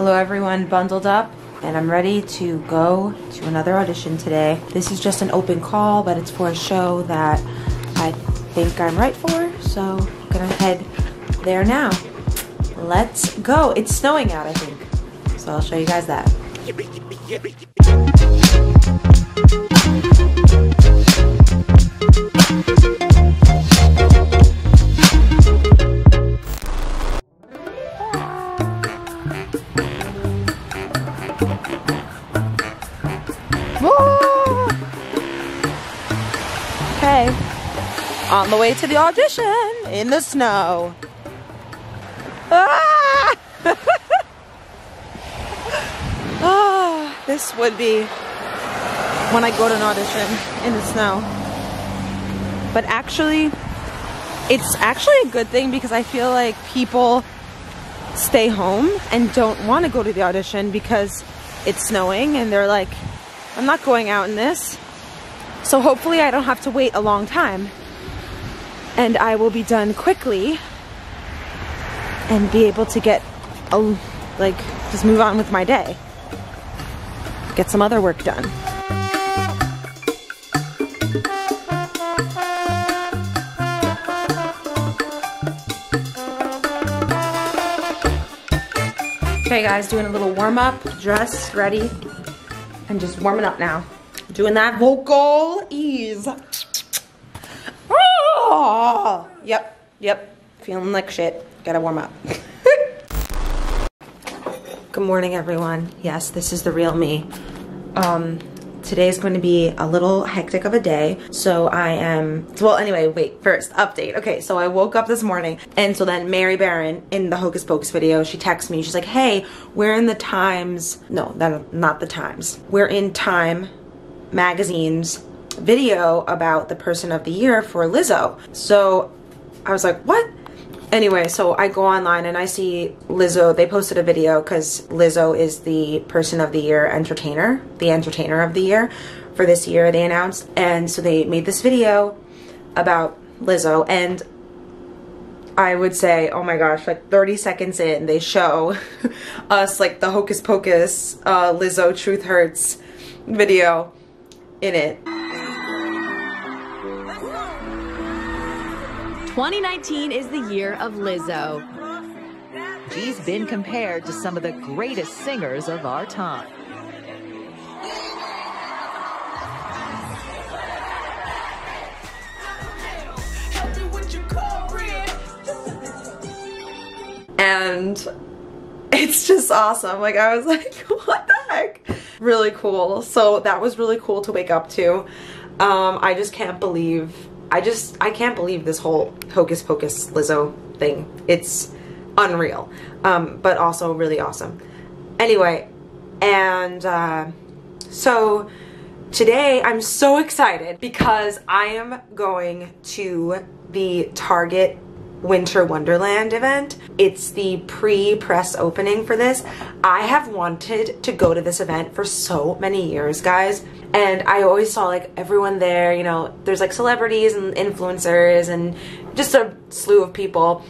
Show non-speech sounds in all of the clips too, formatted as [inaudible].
Hello everyone, bundled up and I'm ready to go to another audition today. This is just an open call, but it's for a show that I think I'm right for, so I'm gonna head there now. Let's go. It's snowing out, I think, so I'll show you guys that. On the way to the audition in the snow. Ah! [laughs] ah, this would be when I go to an audition in the snow. But actually, it's actually a good thing because I feel like people stay home and don't want to go to the audition because it's snowing and they're like, I'm not going out in this. So hopefully I don't have to wait a long time and I will be done quickly and be able to get a, like just move on with my day. Get some other work done. Okay guys, doing a little warm up, dressed, ready, and just warming up now. Doing that vocalise. Oh, yep, yep, feeling like shit. Gotta warm up. [laughs] Good morning everyone. Yes, this is the real me. Um, today is going to be a little hectic of a day. So I am, well anyway, wait, first, update. Okay, so I woke up this morning and so then Mary Barron in the Hocus Pocus video, she texts me, she's like, hey, we're in the Times, no, not the Times. We're in Time magazine's video about the person of the year for Lizzo. So I was like, what? Anyway, so I go online and I see Lizzo, they posted a video because Lizzo is the person of the year entertainer, the entertainer of the year for this year they announced. And so they made this video about Lizzo and I would say, oh my gosh, like 30 seconds in, they show [laughs] us like the Hocus Pocus uh, Lizzo Truth Hurts video in it. 2019 is the year of Lizzo. She's been compared to some of the greatest singers of our time. And it's just awesome. Like I was [laughs] like, what the heck? Really cool. So that was really cool to wake up to. Um, I just can't believe I just, I can't believe this whole Hocus Pocus Lizzo thing. It's unreal, um, but also really awesome. Anyway, and uh, so today I'm so excited because I am going to the Target Winter Wonderland event. It's the pre-press opening for this. I have wanted to go to this event for so many years, guys. And I always saw like everyone there, you know, there's like celebrities and influencers and just a slew of people.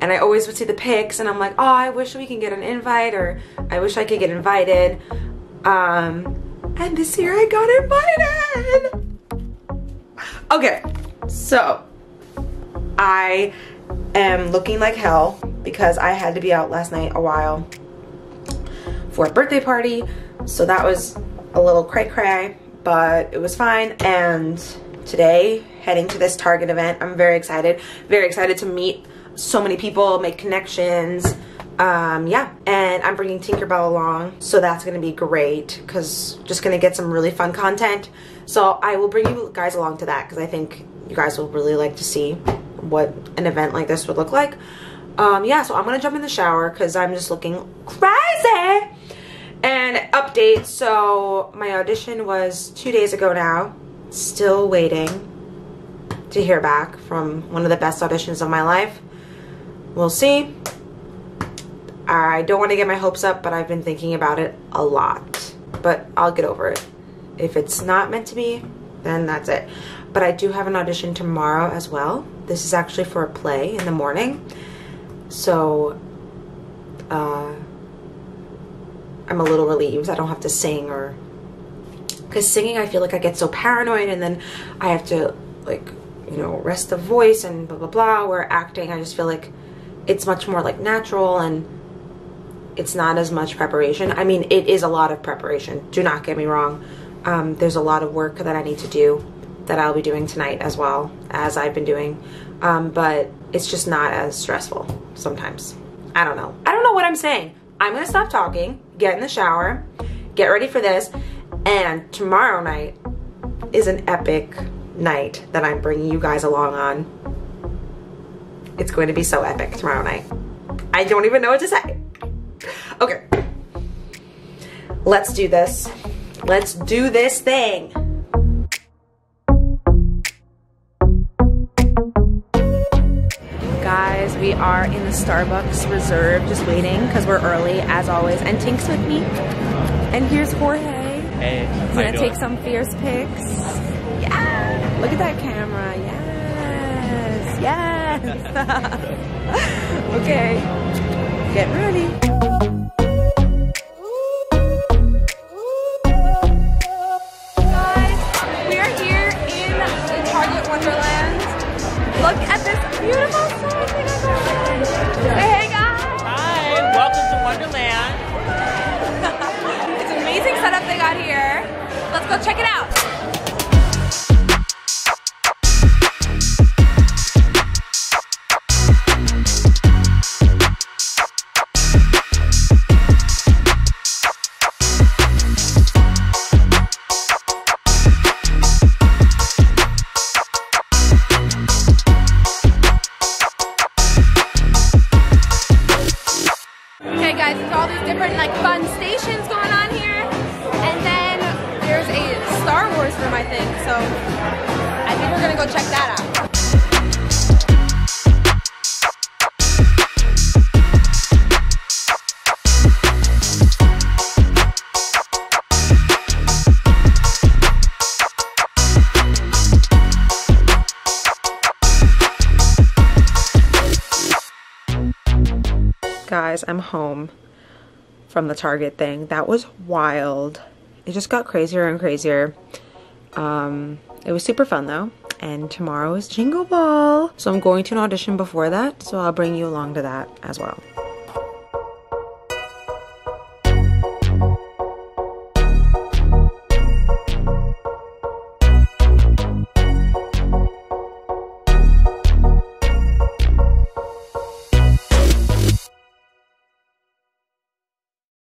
And I always would see the pics and I'm like, oh, I wish we can get an invite or I wish I could get invited. Um, and this year I got invited. Okay, so I am looking like hell because I had to be out last night a while for a birthday party. So that was a little cray cray, but it was fine. And today, heading to this Target event, I'm very excited. Very excited to meet so many people, make connections. Um, yeah, and I'm bringing Tinkerbell along, so that's gonna be great because just gonna get some really fun content. So I will bring you guys along to that because I think you guys will really like to see what an event like this would look like. Um, yeah, so I'm gonna jump in the shower because I'm just looking crazy. And update, so my audition was two days ago now. Still waiting to hear back from one of the best auditions of my life. We'll see. I don't want to get my hopes up, but I've been thinking about it a lot. But I'll get over it. If it's not meant to be, then that's it. But I do have an audition tomorrow as well. This is actually for a play in the morning. So, uh, I'm a little relieved. I don't have to sing or because singing I feel like I get so paranoid and then I have to like you know rest the voice and blah blah blah where acting I just feel like it's much more like natural and it's not as much preparation I mean it is a lot of preparation do not get me wrong um, there's a lot of work that I need to do that I'll be doing tonight as well as I've been doing um, but it's just not as stressful sometimes I don't know I don't know what I'm saying I'm gonna stop talking get in the shower get ready for this and tomorrow night is an epic night that I'm bringing you guys along on. It's going to be so epic tomorrow night. I don't even know what to say. Okay. Let's do this. Let's do this thing. We are in the Starbucks Reserve just waiting because we're early as always. And Tink's with me. And here's Jorge. Hey, He's gonna take some fierce pics. Yeah! Look at that camera. Yes! Yes! [laughs] okay. Get ready. Guys, fun stations going on here. And then there's a Star Wars room I think. So I think we're gonna go check that out. Guys, I'm home from the Target thing. That was wild. It just got crazier and crazier. Um, it was super fun though. And tomorrow is Jingle Ball. So I'm going to an audition before that. So I'll bring you along to that as well.